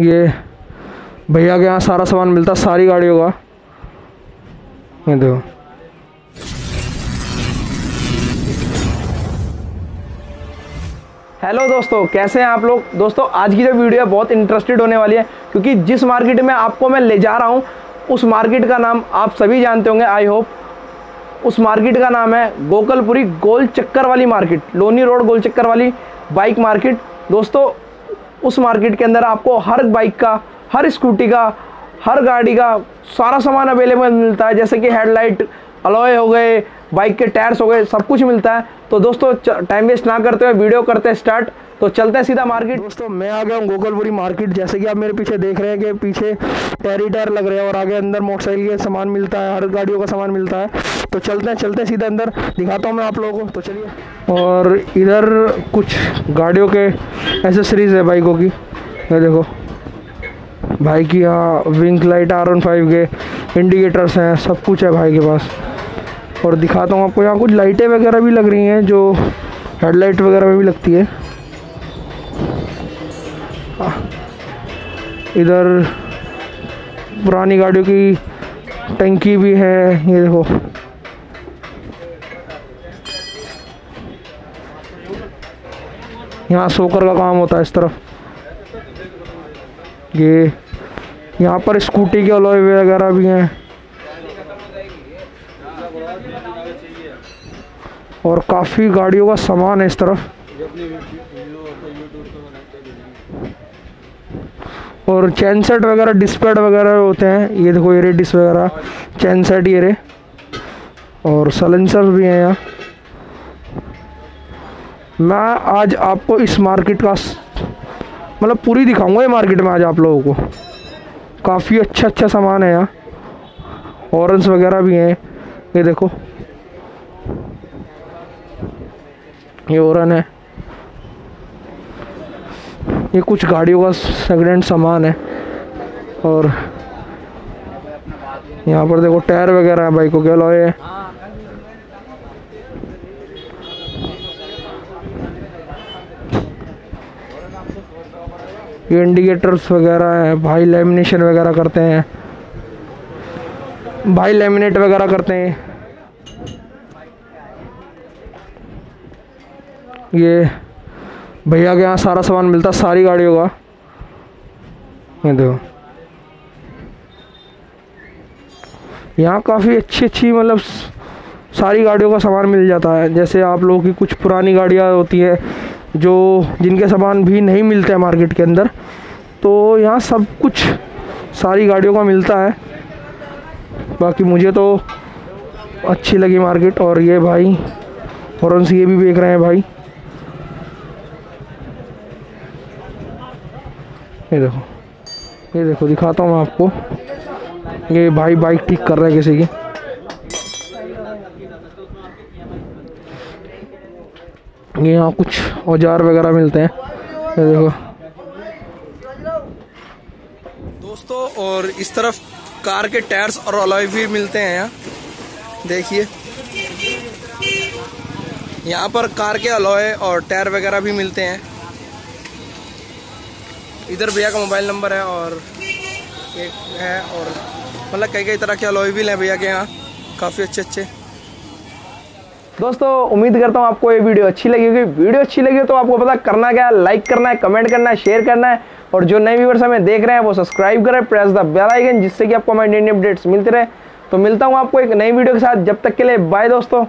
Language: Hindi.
ये भैया के यहाँ सारा सामान मिलता, सारी गाड़ियों का। ये देखो। हेलो दोस्तों, कैसे हैं आप लोग? दोस्तों, आज की जो वीडियो है, बहुत इंटरेस्टेड होने वाली है, क्योंकि जिस मार्केट में आपको मैं ले जा रहा हूँ, उस मार्केट का नाम आप सभी जानते होंगे आई होप उस मार्केट का नाम है गोकलपुरी गोल चक्कर वाली मार्केट, लोनी रोड गोल चक्कर वाली बाइक मार्केट। दोस्तों, उस मार्केट के अंदर आपको हर बाइक का, हर स्कूटी का, हर गाड़ी का सारा सामान अवेलेबल मिलता है, जैसे कि हेडलाइट अलॉय हो गए बाइक के टायर्स हो गए, सब कुछ मिलता है। तो दोस्तों टाइम वेस्ट ना करते हुए वीडियो करते हैं स्टार्ट तो चलते हैं सीधा मार्केट दोस्तों, मैं आ गया हूँ गोकुलपुरी मार्केट जैसे कि आप मेरे पीछे देख रहे हैं कि पीछे टायर टायर लग रहे हैं और आगे अंदर मोटरसाइकिल के सामान मिलता है, हर गाड़ियों का सामान मिलता है। तो चलते हैं चलते हैं सीधा अंदर। दिखाता हूँ मैं आप लोगों को तो चलिए। और इधर कुछ गाड़ियों के एसेसरीज है बाइकों की। ये देखो। भाई की यहाँ विंक लाइट आर के इंडिकेटर्स हैं, सब कुछ है भाई के पास। और दिखाता हूँ आपको यहाँ कुछ लाइटें वगैरह भी लग रही हैं जो हेडलाइट वगैरह में भी लगती है। इधर पुरानी गाड़ियों की टंकी भी है, ये देखो। यहाँ सोकर का काम होता है इस तरफ़। ये यहाँ पर स्कूटी के अलॉय वगैरह भी हैं। और काफ़ी गाड़ियों का सामान है इस तरफ़। और चैन सेट वगैरह डिस्पैड वगैरह होते हैं। ये देखो, ये रे डिस वगैरह। चैन सेट ये रे और सलेंसर भी हैं यहाँ। मैं आज आपको इस मार्केट का मतलब पूरी दिखाऊँगा ये मार्केट में आज आप लोगों को। काफ़ी अच्छा अच्छा सामान है यहाँ। हॉर्न्स वगैरह भी हैं। ये देखो। ये ओरन है। ये कुछ गाड़ियों का सेकेंड सामान है और यहाँ पर देखो टायर वगैरह है, बाइकों के अलॉय है। ये इंडिकेटर्स वगैरह है, भाई लेमिनेशन वगैरह करते हैं। भाई लेमिनेट वगैरह करते हैं। ये भैया के यहाँ सारा सामान मिलता, सारी गाड़ियों का। ये देखो। यहाँ काफ़ी अच्छी अच्छी मतलब सारी गाड़ियों का सामान मिल जाता है। जैसे आप लोगों की कुछ पुरानी गाड़ियाँ होती हैं, जो जिनके सामान भी नहीं मिलते हैं मार्केट के अंदर तो यहाँ सब कुछ सारी गाड़ियों का मिलता है। बाकी मुझे तो अच्छी लगी मार्केट, और ये भाई हॉर्न्स ये भी बेच रहे हैं भाई। ये देखो। ये देखो, दिखाता हूँ मैं आपको। ये भाई बाइक ठीक कर रहा है किसी की। ये यहाँ कुछ औज़ार वगैरह मिलते हैं। ये देखो। दोस्तों, और इस तरफ़ कार के टायर्स और अलॉय भी मिलते हैं यहाँ। देखिए। यहाँ पर कार के अलॉय और टायर वगैरह भी मिलते हैं। इधर भैया का मोबाइल नंबर है और एक है और मतलब कई कई तरह के अलॉय भी हैं भैया के यहाँ। काफ़ी अच्छे अच्छे। दोस्तों, उम्मीद करता हूँ आपको ये वीडियो अच्छी लगी होगी। वीडियो अच्छी लगी हो तो आपको पता करना क्या है लाइक करना है कमेंट करना है शेयर करना है। और जो नए व्यूवर्स हमें देख रहे हैं, वो सब्सक्राइब करें प्रेस द बेल आइकन जिससे कि आपको हमारी नई अपडेट्स मिलते रहे। तो मिलता हूँ आपको एक नई वीडियो के साथ। जब तक के लिए बाय दोस्तों।